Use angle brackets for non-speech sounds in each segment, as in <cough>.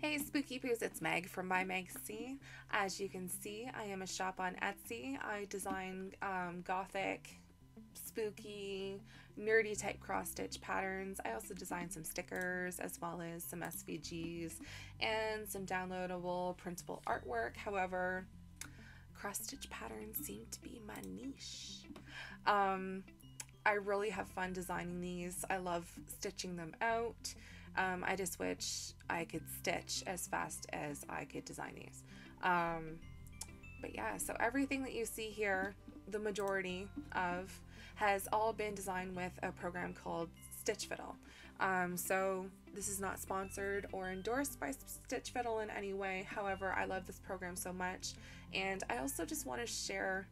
Hey Spooky Boos, it's Meg from My Meg C. As you can see, I am a shop on Etsy. I design um, gothic, spooky, nerdy type cross stitch patterns. I also design some stickers as well as some SVGs and some downloadable printable artwork. However, cross stitch patterns seem to be my niche. Um, I really have fun designing these. I love stitching them out. Um, I just wish I could stitch as fast as I could design these. Um, but yeah, so everything that you see here, the majority of, has all been designed with a program called Stitch Fiddle. Um, so this is not sponsored or endorsed by Stitch Fiddle in any way. However, I love this program so much, and I also just want to share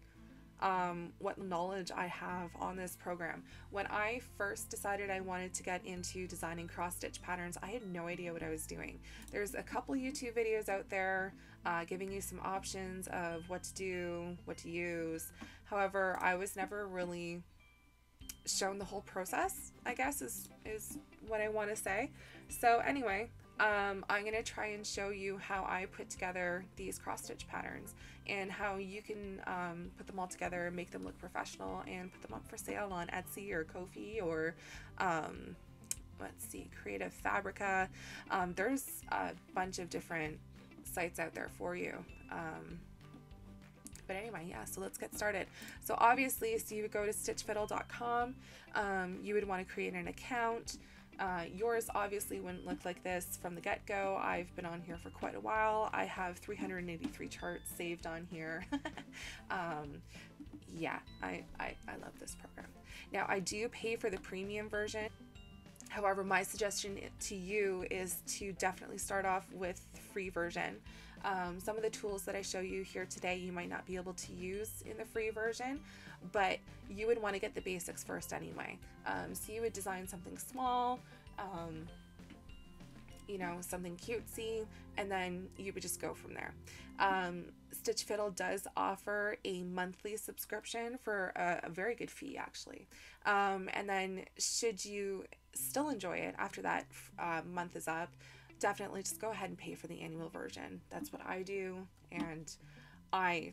um, what knowledge I have on this program. When I first decided I wanted to get into designing cross stitch patterns, I had no idea what I was doing. There's a couple YouTube videos out there uh, giving you some options of what to do, what to use. However, I was never really shown the whole process, I guess is, is what I want to say. So anyway, um, I'm going to try and show you how I put together these cross stitch patterns and how you can um, put them all together, make them look professional, and put them up for sale on Etsy or Ko-fi or um, let's see, Creative Fabrica. Um, there's a bunch of different sites out there for you. Um, but anyway, yeah, so let's get started. So obviously, so you would go to stitchfiddle.com, um, you would want to create an account. Uh, yours obviously wouldn't look like this from the get-go. I've been on here for quite a while. I have 383 charts saved on here. <laughs> um, yeah, I, I, I love this program. Now I do pay for the premium version. However, my suggestion to you is to definitely start off with free version. Um, some of the tools that I show you here today you might not be able to use in the free version, but you would want to get the basics first anyway. Um, so you would design something small, um, you know, something cutesy, and then you would just go from there. Um, Stitch Fiddle does offer a monthly subscription for a, a very good fee, actually. Um, and then, should you still enjoy it after that uh, month is up, definitely just go ahead and pay for the annual version. That's what I do, and I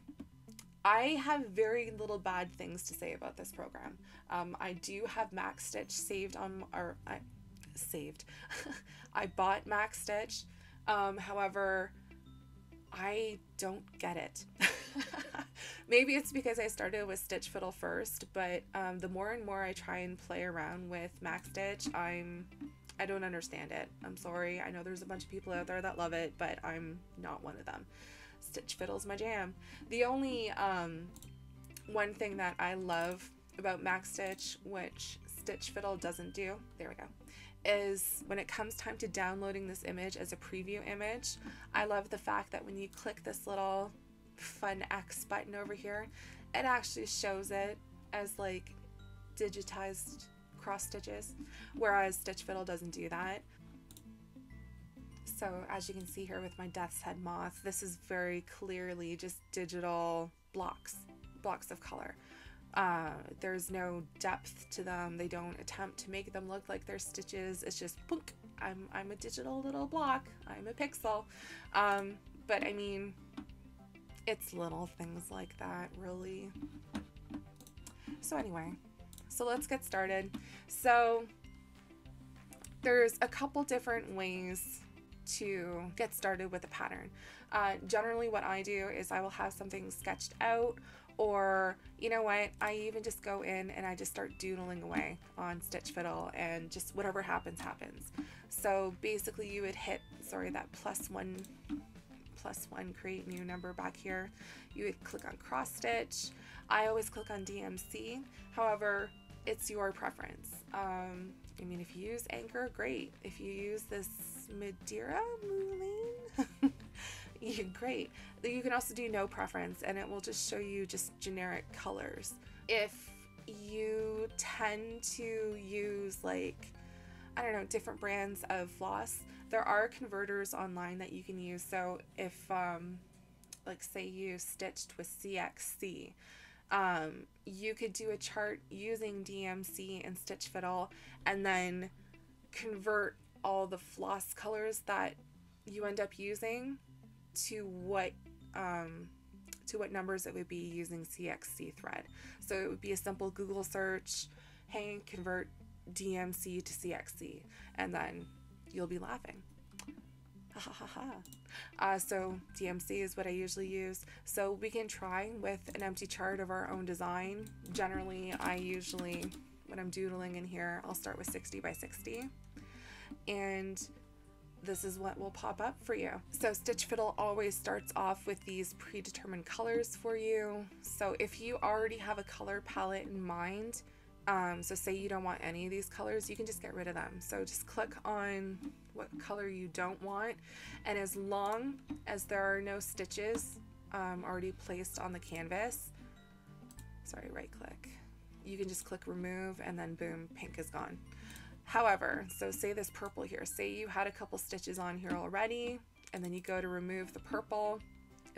I have very little bad things to say about this program. Um, I do have MacStitch saved on, or I, saved. <laughs> I bought MacStitch. Um, however, I don't get it. <laughs> Maybe it's because I started with Stitch Fiddle first, but um, the more and more I try and play around with MacStitch, I'm I don't understand it. I'm sorry. I know there's a bunch of people out there that love it, but I'm not one of them. Stitch Fiddle's my jam. The only um, one thing that I love about MacStitch, which Stitch Fiddle doesn't do, there we go, is when it comes time to downloading this image as a preview image, I love the fact that when you click this little fun X button over here, it actually shows it as like digitized cross stitches, whereas Stitch Fiddle doesn't do that. So as you can see here with my Death's Head Moth, this is very clearly just digital blocks, blocks of color. Uh, there's no depth to them. They don't attempt to make them look like they're stitches. It's just, punk, I'm, I'm a digital little block. I'm a pixel. Um, but I mean, it's little things like that, really. So anyway, so let's get started. So there's a couple different ways to get started with a pattern. Uh, generally what I do is I will have something sketched out or you know what I even just go in and I just start doodling away on Stitch Fiddle and just whatever happens happens. So basically you would hit sorry that plus one plus one create new number back here. You would click on cross stitch. I always click on DMC however it's your preference. Um, I mean if you use anchor great. If you use this Madeira Moulin <laughs> you great. You can also do no preference and it will just show you just generic colors. If you tend to use like I don't know, different brands of floss. There are converters online that you can use. So if, um, like, say you stitched with CXC, um, you could do a chart using DMC and Stitch Fiddle and then convert all the floss colors that you end up using to what um, to what numbers it would be using CXC thread. So it would be a simple Google search, hey, convert DMC to CXC, and then you'll be laughing. Ha ha ha ha. Uh, so DMC is what I usually use. So we can try with an empty chart of our own design. Generally, I usually, when I'm doodling in here, I'll start with 60 by 60. And this is what will pop up for you. So Stitch Fiddle always starts off with these predetermined colors for you. So if you already have a color palette in mind, um, so say you don't want any of these colors, you can just get rid of them. So just click on what color you don't want. And as long as there are no stitches um, already placed on the canvas, sorry, right click, you can just click remove and then boom, pink is gone. However, so say this purple here, say you had a couple stitches on here already, and then you go to remove the purple,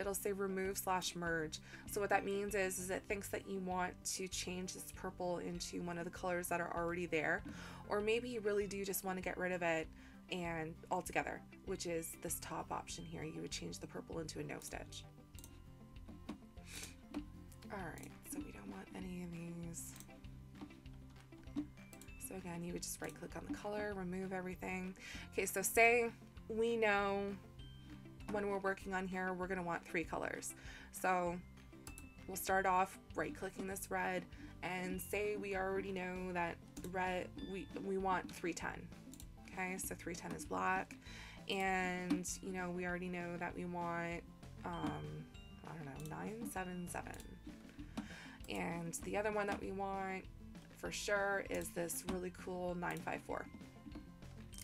it'll say remove slash merge. So what that means is, is it thinks that you want to change this purple into one of the colors that are already there, or maybe you really do just want to get rid of it and altogether, which is this top option here. You would change the purple into a no stitch. All right, again, you would just right click on the color, remove everything. Okay, so say we know when we're working on here, we're gonna want three colors. So we'll start off right clicking this red and say we already know that red, we, we want 310. Okay, so 310 is black. And you know, we already know that we want, um, I don't know, 977. And the other one that we want for sure is this really cool 954.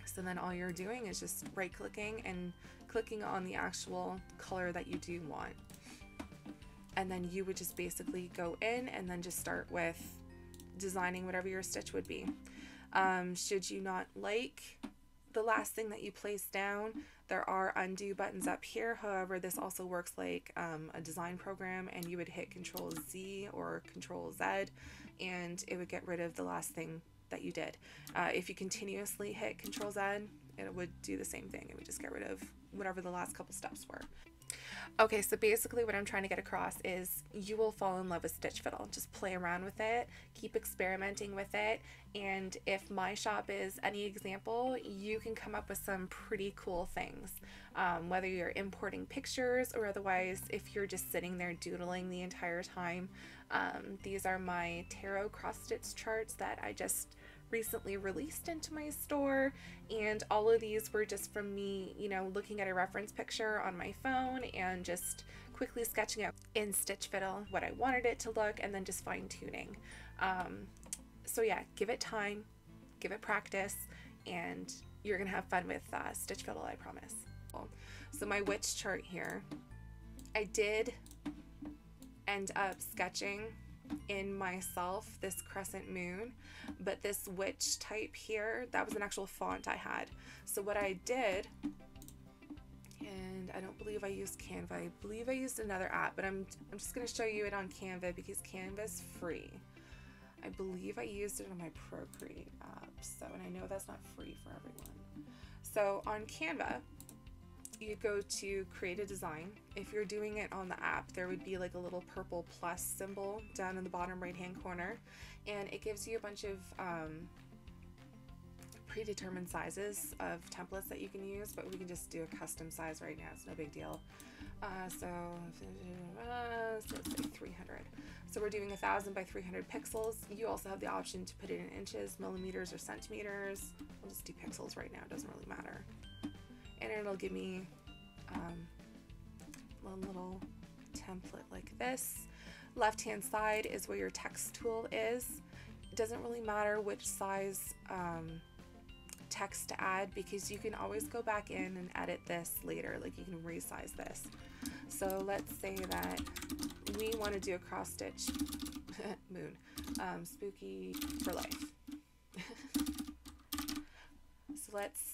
So then all you're doing is just right clicking and clicking on the actual color that you do want. And then you would just basically go in and then just start with designing whatever your stitch would be. Um, should you not like the last thing that you place down, there are undo buttons up here. However, this also works like um, a design program and you would hit Control Z or Control Z and it would get rid of the last thing that you did. Uh, if you continuously hit Control Z, it would do the same thing. It would just get rid of whatever the last couple steps were. Okay, so basically what I'm trying to get across is you will fall in love with Stitch Fiddle. Just play around with it, keep experimenting with it, and if my shop is any example, you can come up with some pretty cool things. Um, whether you're importing pictures or otherwise, if you're just sitting there doodling the entire time. Um, these are my tarot cross stitch charts that I just recently released into my store and all of these were just from me you know looking at a reference picture on my phone and just quickly sketching out in stitch fiddle what I wanted it to look and then just fine tuning. Um, so yeah give it time give it practice and you're gonna have fun with uh, stitch fiddle I promise. So my witch chart here I did end up sketching in myself this crescent moon but this witch type here that was an actual font I had. So what I did and I don't believe I used Canva I believe I used another app but I'm, I'm just gonna show you it on Canva because Canva's free. I believe I used it on my Procreate app so and I know that's not free for everyone. So on Canva you go to create a design. If you're doing it on the app, there would be like a little purple plus symbol down in the bottom right hand corner, and it gives you a bunch of um, predetermined sizes of templates that you can use, but we can just do a custom size right now. It's no big deal. Uh, so, uh, so let's say 300. So we're doing a thousand by 300 pixels. You also have the option to put it in inches, millimeters, or centimeters. We'll just do pixels right now. It doesn't really matter and it'll give me um, one little template like this. Left hand side is where your text tool is. It doesn't really matter which size um, text to add because you can always go back in and edit this later like you can resize this so let's say that we want to do a cross stitch <laughs> moon um, spooky for life <laughs> so let's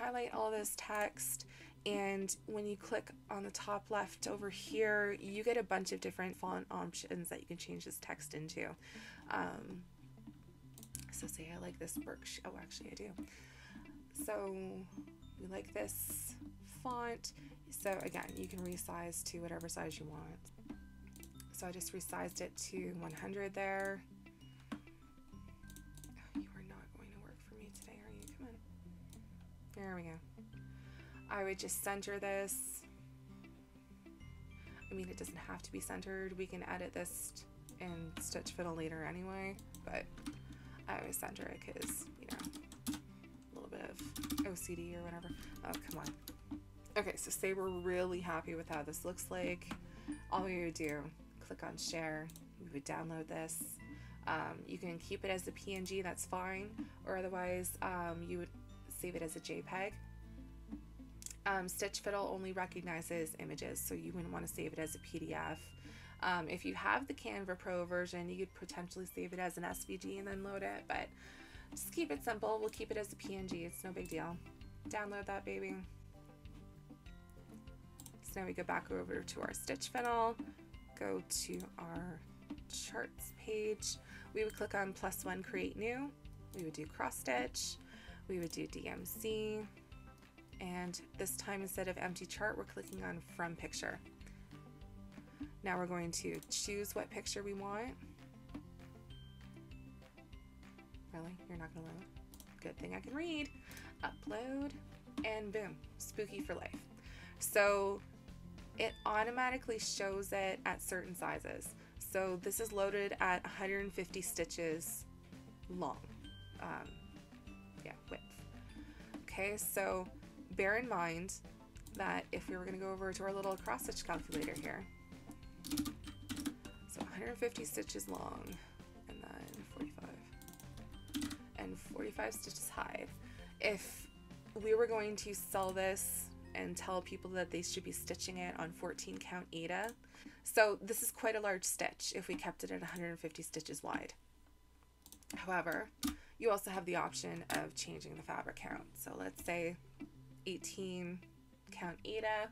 highlight all this text and when you click on the top left over here you get a bunch of different font options that you can change this text into um, so say I like this Berkshire oh actually I do so we like this font. So again, you can resize to whatever size you want. So I just resized it to 100 there. I would just center this. I mean, it doesn't have to be centered. We can edit this and stitch fiddle later anyway, but I always center it because, you know, a little bit of OCD or whatever. Oh, come on. Okay, so say we're really happy with how this looks like. All we would do, click on share, we would download this. Um, you can keep it as a PNG, that's fine, or otherwise um, you would save it as a JPEG. Um, Stitch Fiddle only recognizes images, so you wouldn't want to save it as a PDF. Um, if you have the Canva Pro version, you could potentially save it as an SVG and then load it, but just keep it simple. We'll keep it as a PNG. It's no big deal. Download that baby. So now we go back over to our Stitch Fiddle, go to our charts page. We would click on plus one, create new. We would do cross stitch. We would do DMC. And this time, instead of empty chart, we're clicking on from picture. Now we're going to choose what picture we want. Really? You're not gonna load? Good thing I can read. Upload, and boom, spooky for life. So it automatically shows it at certain sizes. So this is loaded at 150 stitches long. Um, yeah, width. Okay, so bear in mind that if we were going to go over to our little cross stitch calculator here, so 150 stitches long and then 45 and 45 stitches high. If we were going to sell this and tell people that they should be stitching it on 14 count Aida, so this is quite a large stitch if we kept it at 150 stitches wide. However, you also have the option of changing the fabric count. So let's say 18 count Aida.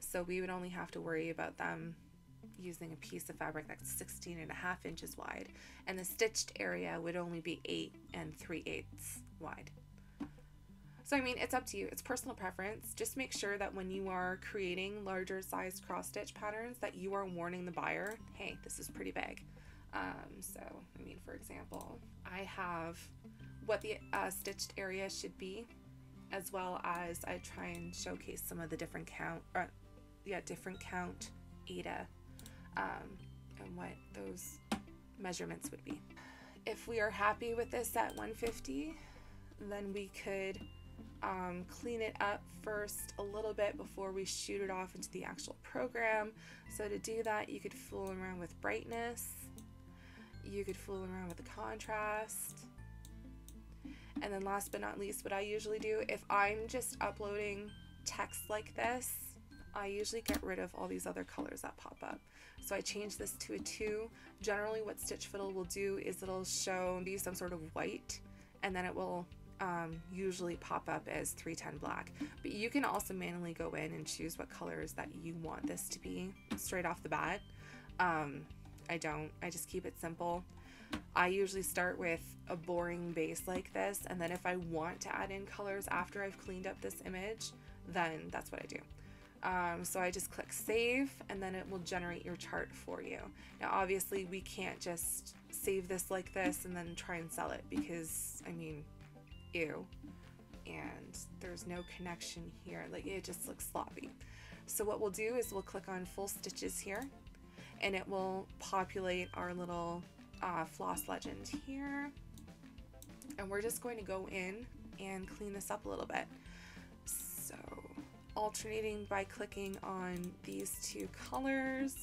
So we would only have to worry about them using a piece of fabric that's 16 and a half inches wide. And the stitched area would only be 8 and 3 eighths wide. So, I mean, it's up to you. It's personal preference. Just make sure that when you are creating larger sized cross stitch patterns that you are warning the buyer, hey, this is pretty big. Um, so, I mean, for example, I have what the uh, stitched area should be as well as I try and showcase some of the different count, uh, yeah, different count Aida um, and what those measurements would be. If we are happy with this at 150, then we could um, clean it up first a little bit before we shoot it off into the actual program. So to do that, you could fool around with brightness, you could fool around with the contrast, and then last but not least, what I usually do, if I'm just uploading text like this, I usually get rid of all these other colors that pop up. So I change this to a 2. Generally what Stitch Fiddle will do is it'll show be some sort of white and then it will um, usually pop up as 310 black. But you can also manually go in and choose what colors that you want this to be straight off the bat. Um, I don't. I just keep it simple. I usually start with a boring base like this and then if I want to add in colors after I've cleaned up this image then that's what I do. Um, so I just click save and then it will generate your chart for you. Now obviously we can't just save this like this and then try and sell it because I mean ew and there's no connection here like it just looks sloppy. So what we'll do is we'll click on full stitches here and it will populate our little uh, floss legend here. And we're just going to go in and clean this up a little bit. So alternating by clicking on these two colors,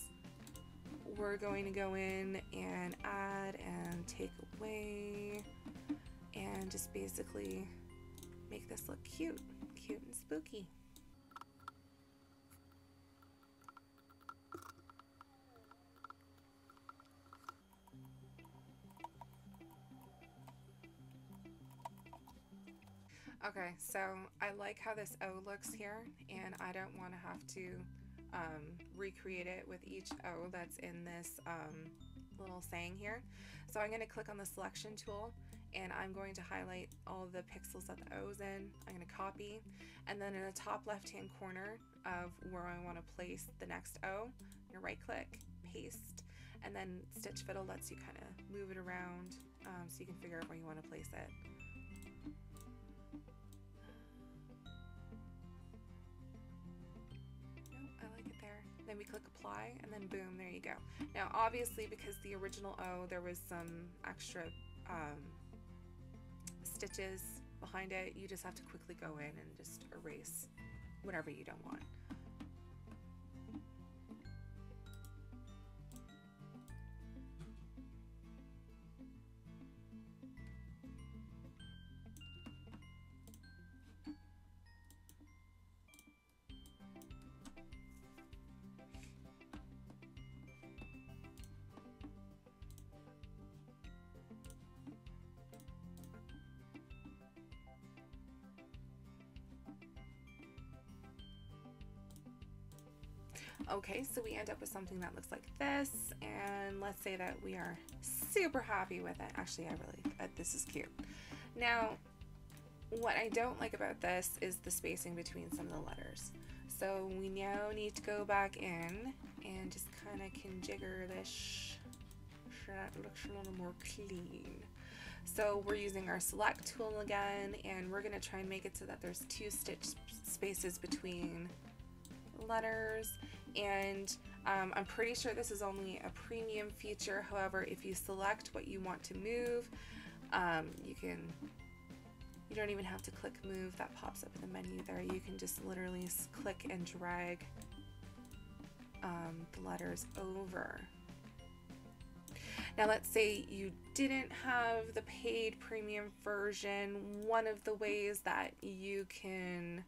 we're going to go in and add and take away and just basically make this look cute, cute and spooky. Okay, so I like how this O looks here, and I don't want to have to um, recreate it with each O that's in this um, little saying here. So I'm going to click on the selection tool, and I'm going to highlight all the pixels that the O's in. I'm going to copy and then in the top left hand corner of where I want to place the next O, I'm going to right click, paste, and then Stitch Fiddle lets you kind of move it around um, so you can figure out where you want to place it. Then we click apply and then boom, there you go. Now obviously because the original O, there was some extra um, stitches behind it, you just have to quickly go in and just erase whatever you don't want. Okay, so we end up with something that looks like this, and let's say that we are super happy with it. Actually, I really, uh, this is cute. Now, what I don't like about this is the spacing between some of the letters. So we now need to go back in and just kind of conjigger this so that it looks a little more clean. So we're using our select tool again, and we're gonna try and make it so that there's two stitch spaces between letters and um, I'm pretty sure this is only a premium feature. However if you select what you want to move um, you can you don't even have to click move. That pops up in the menu there. You can just literally click and drag um, the letters over. Now let's say you didn't have the paid premium version. One of the ways that you can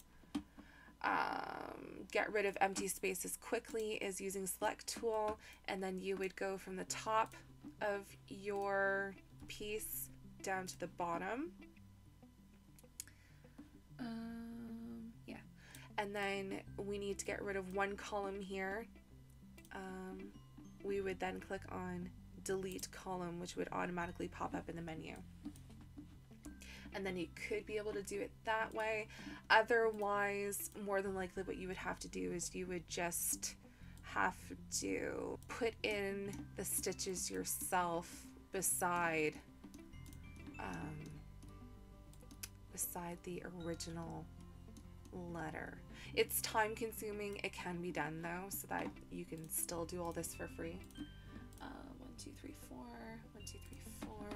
um, get rid of empty spaces quickly is using select tool and then you would go from the top of your piece down to the bottom. Um, yeah. And then we need to get rid of one column here. Um, we would then click on delete column which would automatically pop up in the menu and then you could be able to do it that way. Otherwise, more than likely, what you would have to do is you would just have to put in the stitches yourself beside um, beside the original letter. It's time consuming. It can be done though, so that you can still do all this for free. Uh, one, two, three, four. One, two, three, four.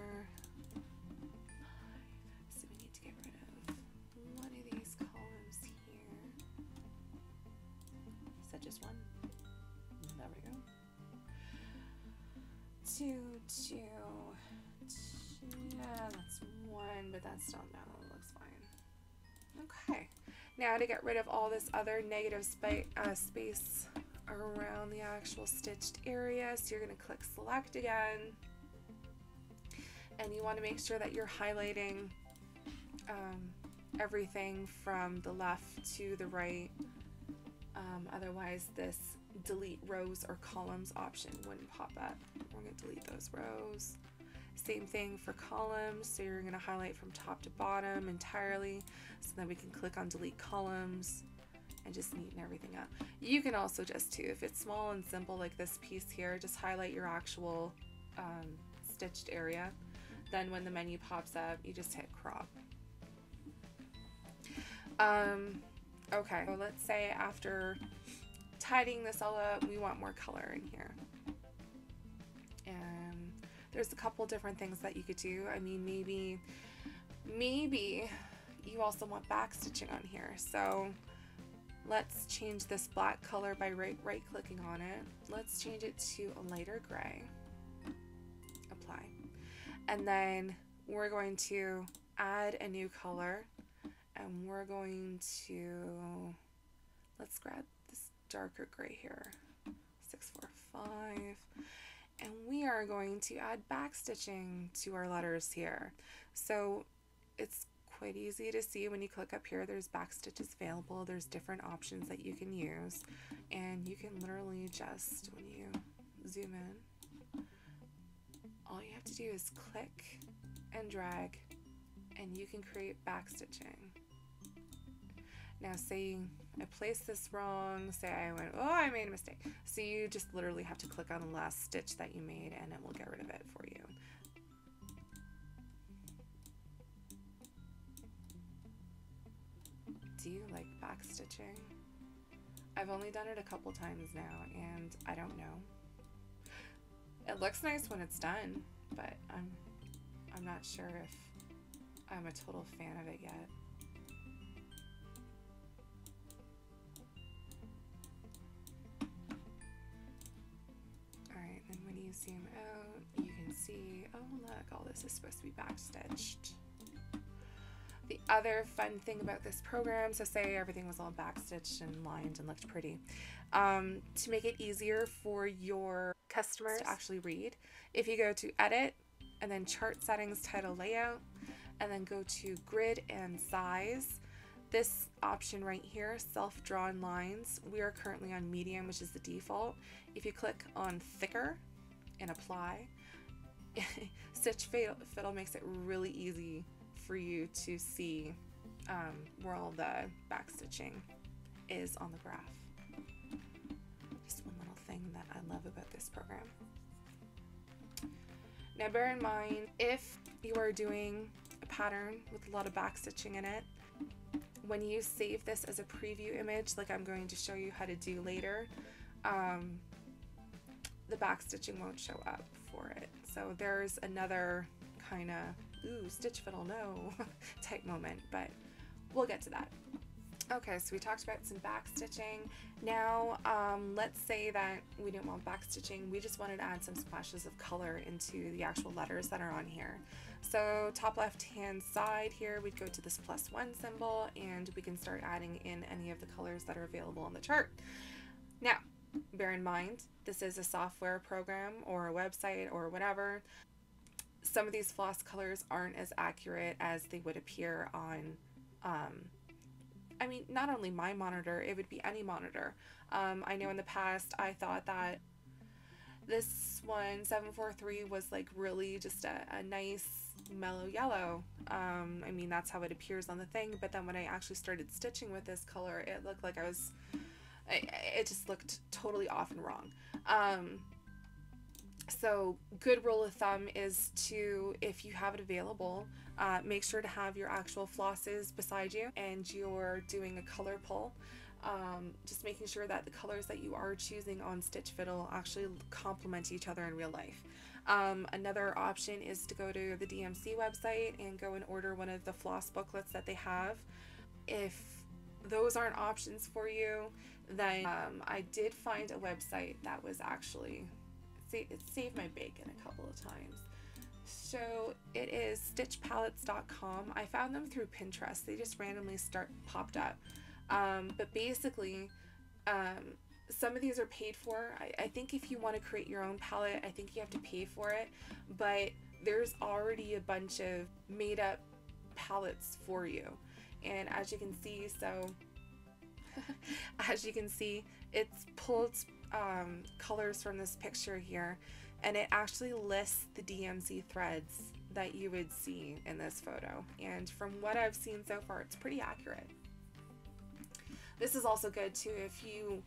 Two. Yeah, that's one, but that's still no, it looks fine. Okay, now to get rid of all this other negative spa uh, space around the actual stitched area, so you're going to click select again, and you want to make sure that you're highlighting um, everything from the left to the right. Um, otherwise, this delete rows or columns option wouldn't pop up. We're going to delete those rows. Same thing for columns. So you're going to highlight from top to bottom entirely so that we can click on delete columns and just neaten everything up. You can also just too, if it's small and simple like this piece here, just highlight your actual um, stitched area. Then when the menu pops up, you just hit crop. Um, okay, so let's say after tidying this all up, we want more color in here. There's a couple different things that you could do. I mean, maybe, maybe you also want back stitching on here. So let's change this black color by right, right clicking on it. Let's change it to a lighter gray. Apply. And then we're going to add a new color and we're going to, let's grab this darker gray here. 645. And we are going to add back stitching to our letters here. So it's quite easy to see when you click up here there's back stitches available there's different options that you can use and you can literally just when you zoom in all you have to do is click and drag and you can create backstitching. Now say I placed this wrong, say I went, oh, I made a mistake. So you just literally have to click on the last stitch that you made and it will get rid of it for you. Do you like backstitching? I've only done it a couple times now and I don't know. It looks nice when it's done, but I'm I'm not sure if I'm a total fan of it yet. You zoom out, you can see, oh look, all this is supposed to be backstitched. The other fun thing about this program, so say everything was all backstitched and lined and looked pretty, um, to make it easier for your customers to actually read, if you go to edit and then chart settings, title layout, and then go to grid and size. This option right here, self-drawn lines, we are currently on medium, which is the default. If you click on thicker and apply, <laughs> Stitch Fiddle makes it really easy for you to see um, where all the backstitching is on the graph. Just one little thing that I love about this program. Now bear in mind, if you are doing a pattern with a lot of backstitching in it, when you save this as a preview image, like I'm going to show you how to do later, um, the backstitching won't show up for it. So there's another kind of ooh, stitch fiddle, no, <laughs> type moment, but we'll get to that. Okay, so we talked about some back stitching. Now, um, let's say that we didn't want back stitching, we just wanted to add some splashes of color into the actual letters that are on here. So top left hand side here, we'd go to this plus one symbol and we can start adding in any of the colors that are available on the chart. Now, bear in mind, this is a software program or a website or whatever some of these floss colors aren't as accurate as they would appear on um, I mean, not only my monitor, it would be any monitor. Um, I know in the past I thought that this one, 743, was like really just a, a nice mellow yellow. Um, I mean, that's how it appears on the thing, but then when I actually started stitching with this color, it looked like I was, it just looked totally off and wrong. Um, so good rule of thumb is to if you have it available uh, make sure to have your actual flosses beside you and you're doing a color pull um, just making sure that the colors that you are choosing on Stitch Fiddle actually complement each other in real life. Um, another option is to go to the DMC website and go and order one of the floss booklets that they have. If those aren't options for you, then um, I did find a website that was actually it saved my bacon a couple of times. So it is stitchpalettes.com. I found them through Pinterest. They just randomly start popped up. Um, but basically, um, some of these are paid for. I, I think if you want to create your own palette, I think you have to pay for it. But there's already a bunch of made up palettes for you. And as you can see, so <laughs> as you can see, it's pulled um, colors from this picture here and it actually lists the DMC threads that you would see in this photo and from what I've seen so far it's pretty accurate. This is also good too if you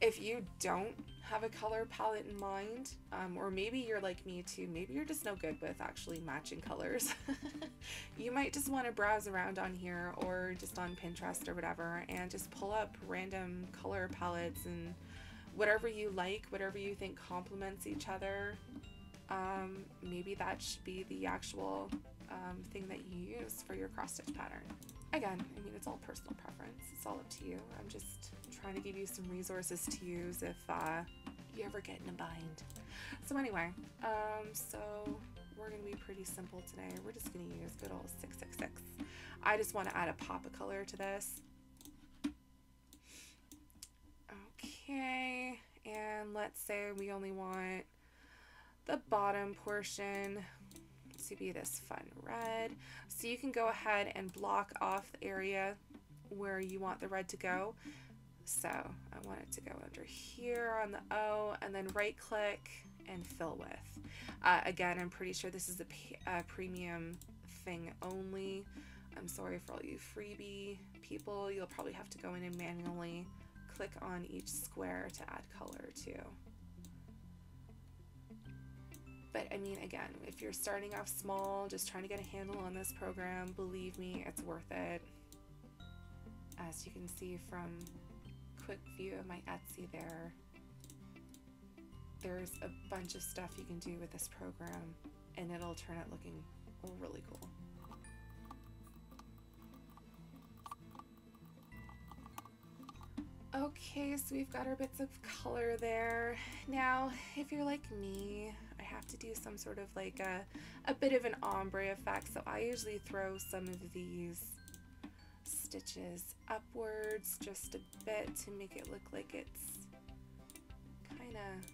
if you don't have a color palette in mind um, or maybe you're like me too maybe you're just no good with actually matching colors. <laughs> You might just want to browse around on here or just on Pinterest or whatever and just pull up random color palettes and whatever you like, whatever you think complements each other, um, maybe that should be the actual um, thing that you use for your cross stitch pattern. Again, I mean, it's all personal preference. It's all up to you. I'm just trying to give you some resources to use if uh, you ever get in a bind. So anyway, um, so we're going to be pretty simple today. We're just going to use good old 666. I just want to add a pop of color to this. Okay, and let's say we only want the bottom portion to be this fun red. So you can go ahead and block off the area where you want the red to go. So I want it to go under here on the O and then right click and fill with. Uh, again, I'm pretty sure this is a, premium thing only. I'm sorry for all you freebie people. You'll probably have to go in and manually click on each square to add color too. But I mean, again, if you're starting off small, just trying to get a handle on this program, believe me, it's worth it. As you can see from quick view of my Etsy there, there's a bunch of stuff you can do with this program and it'll turn out looking really cool. Okay, so we've got our bits of color there. Now, if you're like me, have to do some sort of like a, a bit of an ombre effect. So I usually throw some of these stitches upwards just a bit to make it look like it's kind of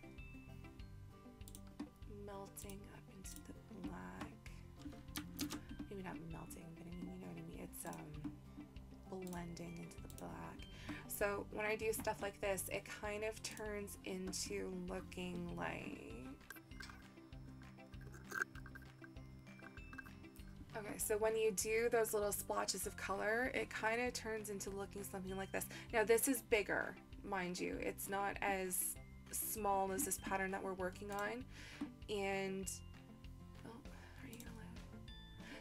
melting up into the black. Maybe not melting, but I mean, you know what I mean. It's um, blending into the black. So when I do stuff like this, it kind of turns into looking like... so when you do those little splotches of color, it kind of turns into looking something like this. Now this is bigger, mind you. It's not as small as this pattern that we're working on. And, oh, are you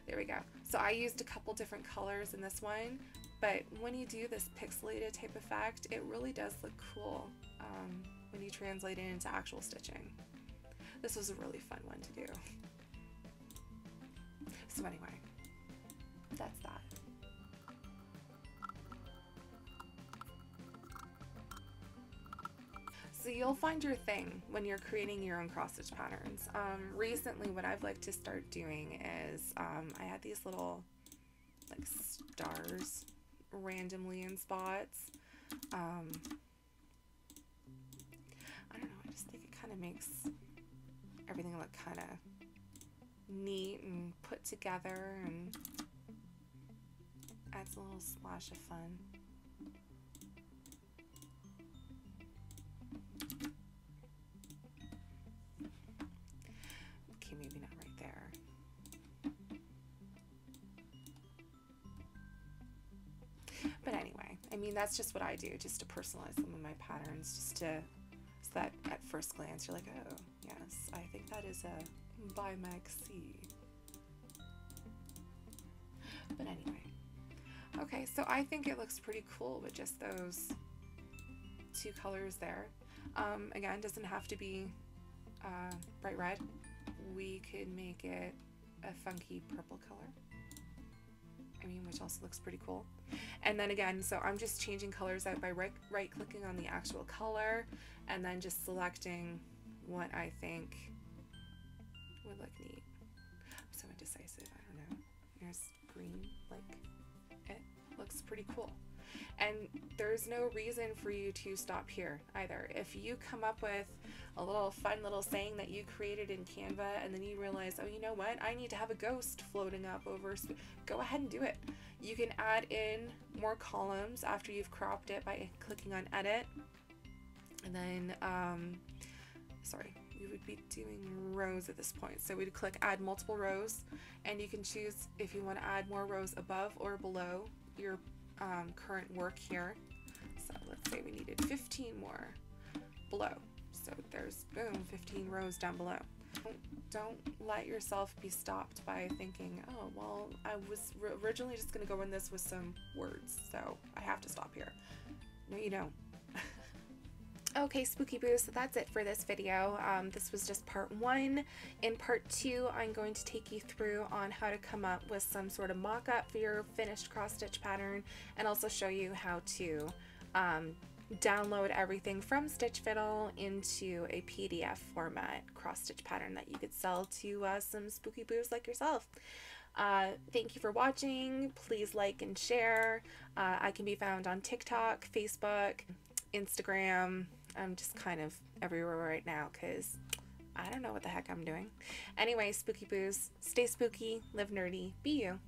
There we go. So I used a couple different colors in this one, but when you do this pixelated type effect, it really does look cool um, when you translate it into actual stitching. This was a really fun one to do. So anyway, that's that. So you'll find your thing when you're creating your own cross stitch patterns. Um, recently, what I've liked to start doing is um, I had these little like stars randomly in spots. Um, I don't know, I just think it kind of makes everything look kind of neat and put together and adds a little splash of fun. Okay, maybe not right there. But anyway, I mean, that's just what I do, just to personalize some of my patterns, just to, so that at first glance you're like, oh, yes, I think that is a ByMegC. But anyway. Okay, so I think it looks pretty cool with just those two colors there. Um, again, doesn't have to be uh, bright red. We could make it a funky purple color. I mean, which also looks pretty cool. And then again, so I'm just changing colors out by right, right clicking on the actual color and then just selecting what I think would look neat. I'm so indecisive, I don't know. There's green, like looks pretty cool. And there's no reason for you to stop here either. If you come up with a little fun little saying that you created in Canva and then you realize, oh, you know what? I need to have a ghost floating up over, go ahead and do it. You can add in more columns after you've cropped it by clicking on edit. And then, um, sorry, we would be doing rows at this point. So we'd click add multiple rows and you can choose if you want to add more rows above or below your um, current work here. So let's say we needed 15 more below. So there's, boom, 15 rows down below. Don't, don't let yourself be stopped by thinking, oh, well, I was originally just going to go in this with some words, so I have to stop here. No, you don't. Okay, Spooky Boo, so that's it for this video. Um, this was just part one. In part two, I'm going to take you through on how to come up with some sort of mock-up for your finished cross-stitch pattern and also show you how to um, download everything from Stitch Fiddle into a PDF format cross-stitch pattern that you could sell to uh, some Spooky Boos like yourself. Uh, thank you for watching. Please like and share. Uh, I can be found on TikTok, Facebook, Instagram, I'm just kind of everywhere right now because I don't know what the heck I'm doing. Anyway, Spooky Boos, stay spooky, live nerdy, be you.